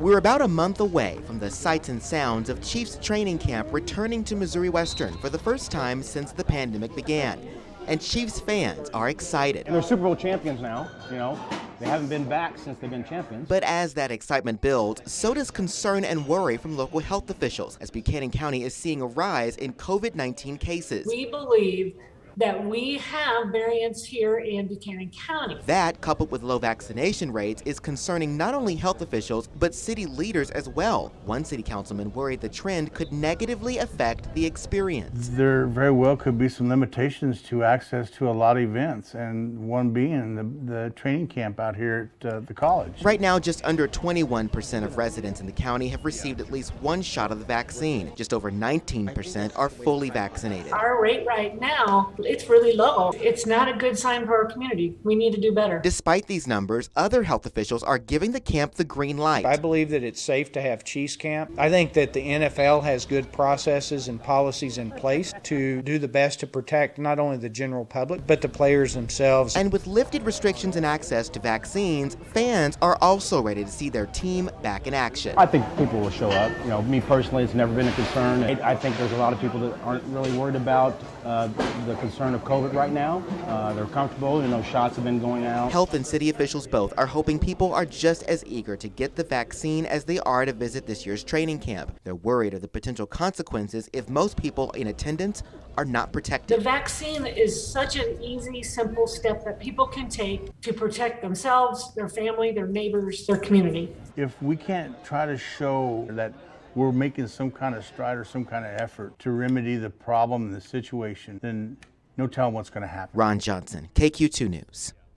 We're about a month away from the sights and sounds of Chiefs training camp returning to Missouri Western for the first time since the pandemic began. And Chiefs fans are excited. And they're Super Bowl champions now, you know. They haven't been back since they've been champions. But as that excitement builds, so does concern and worry from local health officials as Buchanan County is seeing a rise in COVID 19 cases. We believe that we have variants here in Buchanan County. That, coupled with low vaccination rates, is concerning not only health officials, but city leaders as well. One city councilman worried the trend could negatively affect the experience. There very well could be some limitations to access to a lot of events, and one being the, the training camp out here at uh, the college. Right now, just under 21% of residents in the county have received at least one shot of the vaccine. Just over 19% are fully vaccinated. Our rate right now it's really low. It's not a good sign for our community. We need to do better. Despite these numbers, other health officials are giving the camp the green light. I believe that it's safe to have Chiefs camp. I think that the NFL has good processes and policies in place to do the best to protect not only the general public, but the players themselves. And with lifted restrictions and access to vaccines, fans are also ready to see their team back in action. I think people will show up. You know, me personally, it's never been a concern. I think there's a lot of people that aren't really worried about uh, the concern of COVID right now. Uh, they're comfortable. You know, shots have been going out. Health and city officials both are hoping people are just as eager to get the vaccine as they are to visit this year's training camp. They're worried of the potential consequences if most people in attendance are not protected. The vaccine is such an easy, simple step that people can take to protect themselves, their family, their neighbors, their community. If we can't try to show that we're making some kind of stride or some kind of effort to remedy the problem and the situation, then no telling what's going to happen. Ron Johnson, KQ2 News.